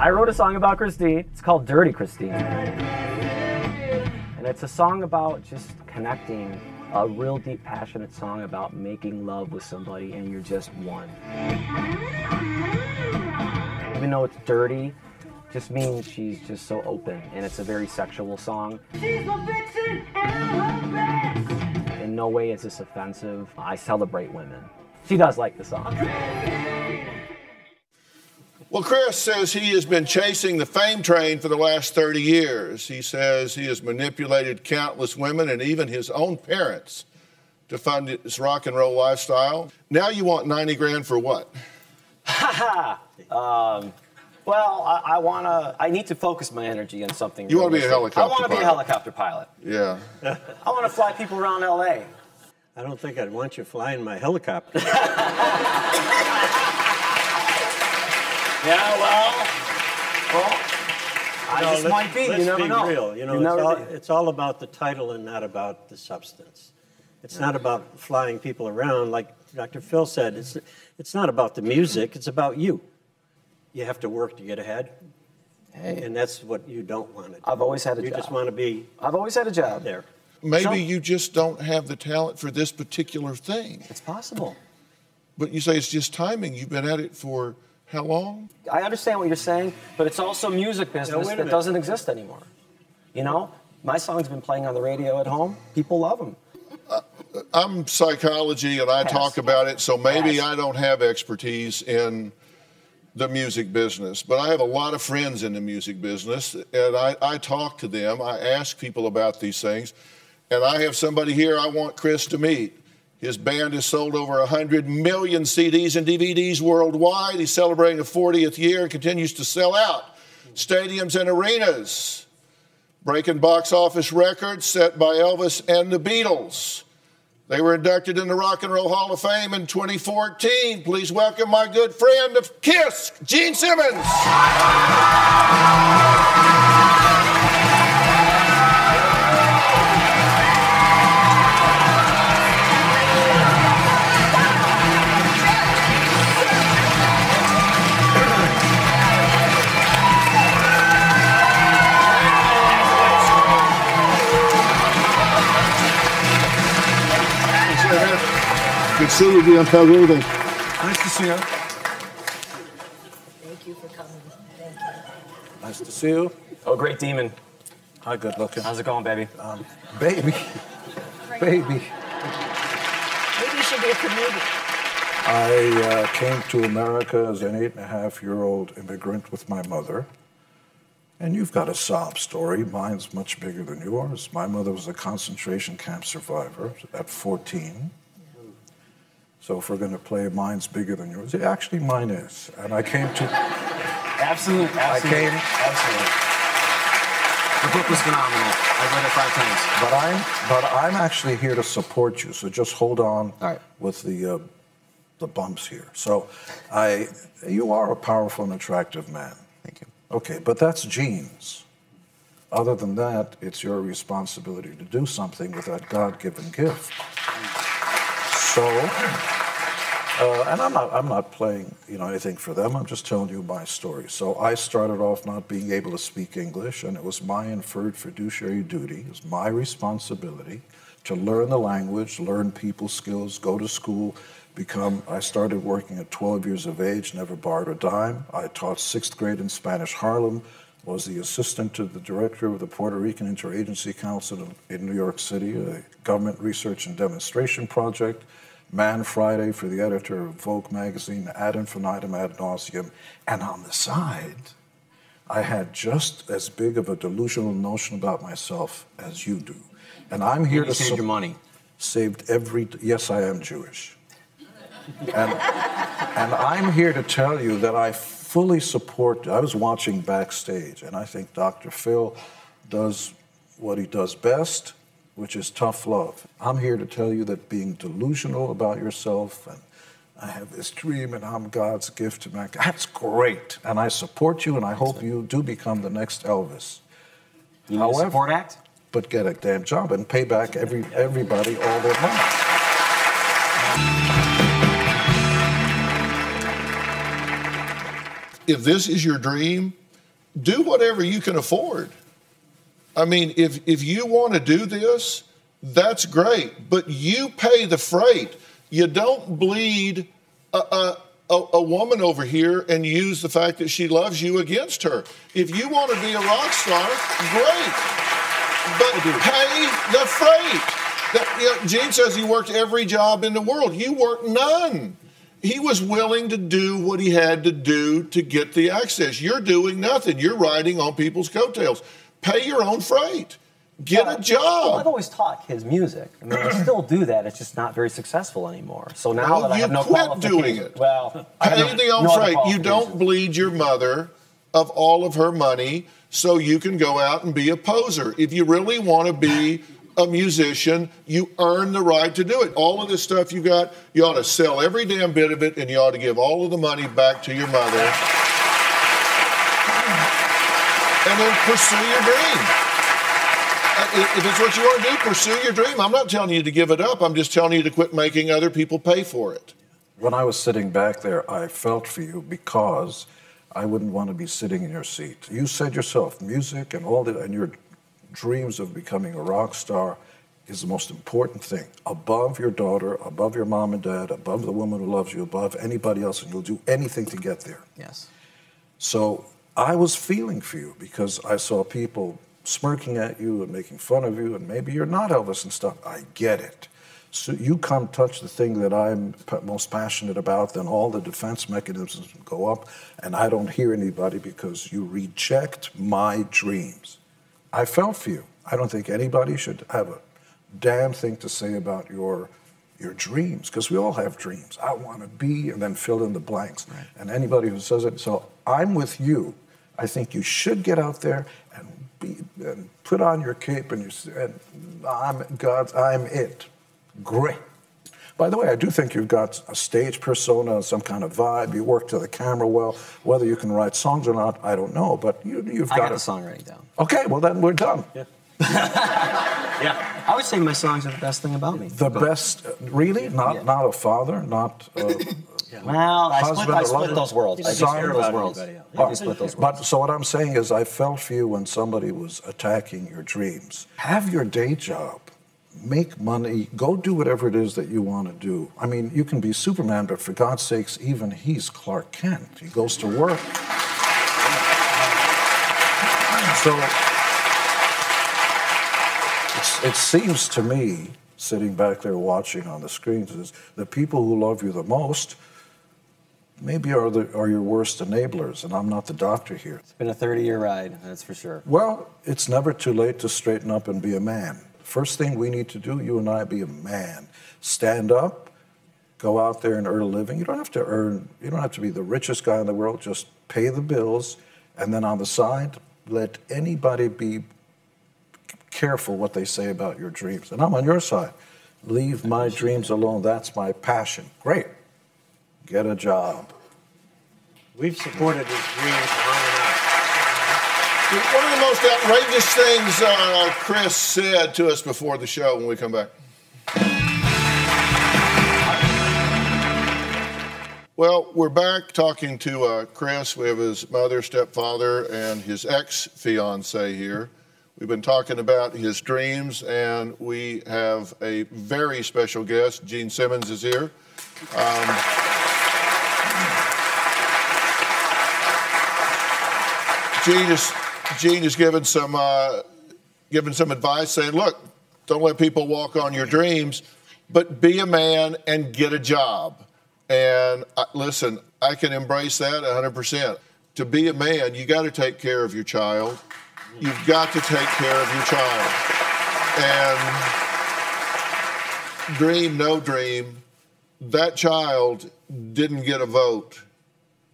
I wrote a song about Christine. It's called Dirty Christine. And it's a song about just connecting, a real deep, passionate song about making love with somebody and you're just one. Even though it's dirty, just means she's just so open and it's a very sexual song. In no way is this offensive. I celebrate women. She does like the song. Well, Chris says he has been chasing the fame train for the last 30 years. He says he has manipulated countless women and even his own parents to fund his rock and roll lifestyle. Now you want 90 grand for what? Ha ha! Um, well, I, I want to. I need to focus my energy on something. You wanna be a realistic. helicopter I want to be a helicopter pilot. Yeah. I want to fly people around LA. I don't think I'd want you flying my helicopter. Yeah, well, well, I No, just let's- might be. Let's you never be know. real. You know, You it's, all, know. it's all about the title and not about the substance. It's not about flying people around. Like Dr. Phil said, it's, it's not about the music, it's about you. You have to work to get ahead. And that's what you don't want to do. I've always had a You job. You just want to be I've always had a job. there. Maybe So- you just don't have the talent for this particular thing. It's possible. But you say it's just timing. You've been at it for how long? I understand what you're saying, but it's also music business wait a that doesn't exist anymore. You know, my song's been playing on the radio at home. People love them. Uh, I'm psychology and I Pass. talk about it, so maybe Pass. I don't have expertise in the music business, but I have a lot of friends in the music business and I, I talk to them. I ask people about these things. And I have somebody here I want Chris to meet. His band has sold over 100 million CDs and DVDs worldwide. He's celebrating the 40th year and continues to sell out stadiums and arenas, breaking box office records set by Elvis and the Beatles. They were inducted in the Rock and Roll Hall of Fame in 2014. Please welcome my good friend of Kiss, Gene Simmons. Good to see you again. How's everything? Nice to see you. Thank you for coming. Thank you. Nice to see you. Oh, great demon. Hi, good looking. How's it going, baby? Um, Baby. Baby. Maybe you should be a comedian. I uh, came to America as an eight and a half year old immigrant with my mother. And you've got a sob story. Mine's much bigger than yours. My mother was a concentration camp survivor at 14. So if we're going to play mine's bigger than yours, yeah, actually mine is. And I came to Absolute, absolute, came- absolute. The book was phenomenal. I've read it five times. But I'm, but I'm actually here to support you. So just hold on right. with the, uh, the bumps here. So, I, you are a powerful and attractive man. Thank you. Okay, but that's genes. Other than that, it's your responsibility to do something with that God-given gift. So, uh, and I'm not, I'm not playing, you know, anything for them. I'm just telling you my story. So I started off not being able to speak English, and it was my inferred fiduciary duty, it was my responsibility to learn the language, learn people skills, go to school, become. I started working at 12 years of age, never borrowed a dime. I taught sixth grade in Spanish Harlem, was the assistant to the director of the Puerto Rican Interagency Council in New York City, a government research and demonstration project. Man Friday for the editor of Vogue magazine, ad infinitum ad nauseum. And on the side, I had just as big of a delusional notion about myself as you do. And I'm here to save your money. Saved every. Yes, I am Jewish. And, and I'm here to tell you that I fully support. I was watching backstage, and I think Dr. Phil does what he does best, which is tough love. I'm here to tell you that being delusional about yourself and I have this dream and I'm God's gift to mankind. That's great. And I support you and I hope you do become the next Elvis. You However- support act? But get a damn job and pay back every everybody all their money. If this is your dream, do whatever you can afford. I mean, if, if you want to do this, that's great, but you pay the freight. You don't bleed a, a, a, woman over here and use the fact that she loves you against her. If you want to be a rock star, great, but pay the freight. That, you know, Gene says he worked every job in the world. You worked none. He was willing to do what he had to do to get the access. You're doing nothing. You're riding on people's coattails. Pay your own freight. Get Well, a Well, job. I've always taught kids music. I mean, I still do that. It's just not very successful anymore. So now Well, that I have no quit doing it. Well, Pay the own no freight. You don't bleed your mother of all of her money so you can go out and be a poser. If you really want to be a musician, you earn the right to do it. All of this stuff you got, you ought to sell every damn bit of it and you ought to give all of the money back to your mother. And then pursue your dream. Uh, If it's what you want to do, pursue your dream. I'm not telling you to give it up. I'm just telling you to quit making other people pay for it. When I was sitting back there, I felt for you because I wouldn't want to be sitting in your seat. You said yourself, music and all that, and your dreams of becoming a rock star is the most important thing. Above your daughter, above your mom and dad, above the woman who loves you, above anybody else, and you'll do anything to get there. Yes. So I was feeling for you because I saw people smirking at you and making fun of you, and maybe you're not Elvis and stuff. I get it. So you come touch the thing that I'm p- most passionate about, then all the defense mechanisms go up, and I don't hear anybody because you reject my dreams. I felt for you. I don't think anybody should have a damn thing to say about your your dreams because we all have dreams. I want to be, and then fill in the blanks. And anybody who says it, so I'm with you. I think you should get out there and be and put on your cape and you and I'm God. I'm it. Great. By the way, I do think you've got a stage persona, some kind of vibe. You work to the camera well. Whether you can write songs or not, I don't know. But you, you've I got got a songwriting down. Okay, well then we're done. Yeah. yeah. I would say my songs are the best thing about me. The best, really, not Yeah. not a father, not. Uh, Well, I split, I split those worlds. I Son split or those worlds. anybody else. I split those worlds. But so what I'm saying is, I felt for you when somebody was attacking your dreams. Have your day job, make money, go do whatever it is that you want to do. I mean, you can be Superman, but for God's sakes, even he's Clark Kent. He goes to work. So it's, it seems to me, sitting back there watching on the screens, is the people who love you the most maybe are, the, are your worst enablers, and I'm not the doctor here. It's been a 30 year ride, that's for sure. Well, it's never too late to straighten up and be a man. First thing we need to do, you and I, be a man. Stand up, go out there and earn a living. You don't have to earn, you don't have to be the richest guy in the world, just pay the bills, and then on the side, let anybody be careful what they say about your dreams. And I'm on your side. Leave my dreams alone. That's my passion. Great. Get a job. We've supported his dreams. One of the most outrageous things uh, Chris said to us before the show when we come back. Well, we're back talking to uh, Chris. We have his mother, stepfather, and his ex fiance here. We've been talking about his dreams, and we have a very special guest. Gene Simmons is here. Um, Gene is Gene is giving some uh, giving some advice, saying, "Look, don't let people walk on your dreams, but be a man and get a job." And uh, listen, I can embrace that 100%. To be a man, you got to take care of your child. You've got to take care of your child. And dream, no dream, that child didn't get a vote.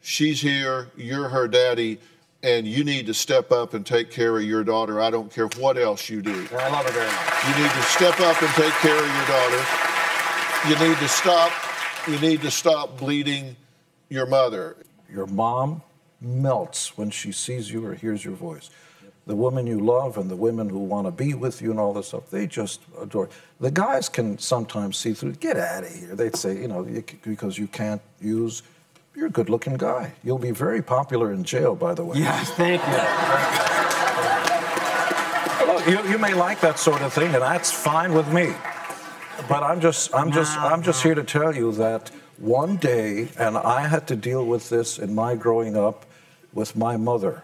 She's here, you're her daddy, and you need to step up and take care of your daughter. I don't care what else you do. And I love her very much. You need to step up and take care of your daughter. You need to stop. You need to stop bleeding your mother. Your mom melts when she sees you or hears your voice. The woman you love and the women who want to be with you and all this stuff, they just adore. The guys can sometimes see through. Get out of here. They'd say, you know, because you can't use You're a good looking guy. You'll be very popular in jail, by the way. Yes, thank you. Look, you, you may like that sort of thing, and that's fine with me. But I'm just, I'm just, I'm just here to tell you that one day, and I had to deal with this in my growing up with my mother.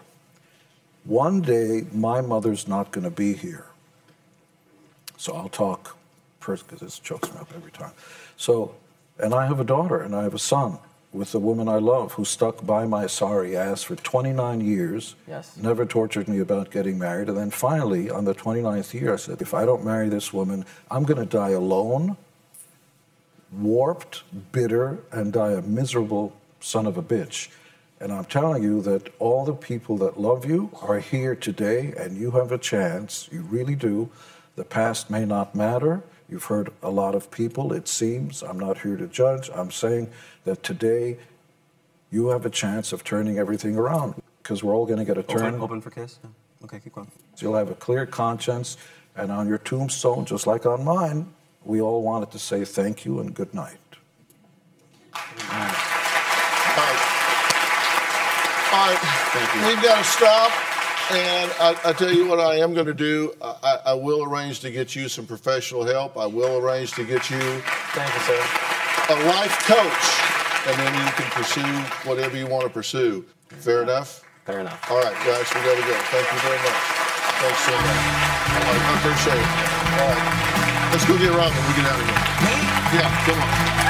One day, my mother's not going to be here. So I'll talk first because this chokes me up every time. So, and I have a daughter and I have a son with the woman I love who stuck by my sorry ass for 29 years. Yes. Never tortured me about getting married. And then finally, on the 29th year, I said, if I don't marry this woman, I'm going to die alone, warped, bitter, and die a miserable son of a bitch. And I'm telling you that all the people that love you are here today, and you have a chance. You really do. The past may not matter. You've heard a lot of people, it seems. I'm not here to judge. I'm saying that today you have a chance of turning everything around because we're all going to get a turn. Open, open for kiss? Yeah. Okay, keep going. So You'll have a clear conscience, and on your tombstone, just like on mine, we all wanted to say thank you and good night. All right. All right. Thank you. We've got to stop. And I, I tell you what I am going to do. I, I- I will arrange to get you some professional help. I will arrange to get you Thank you, sir. a life coach, and then you can pursue whatever you want to pursue. Fair enough? Fair enough. All right, guys, we got to go. Thank you very much. Thanks so much. All right, I appreciate it. All right. Let's go get Robin. When we get out of here. Yeah, come on.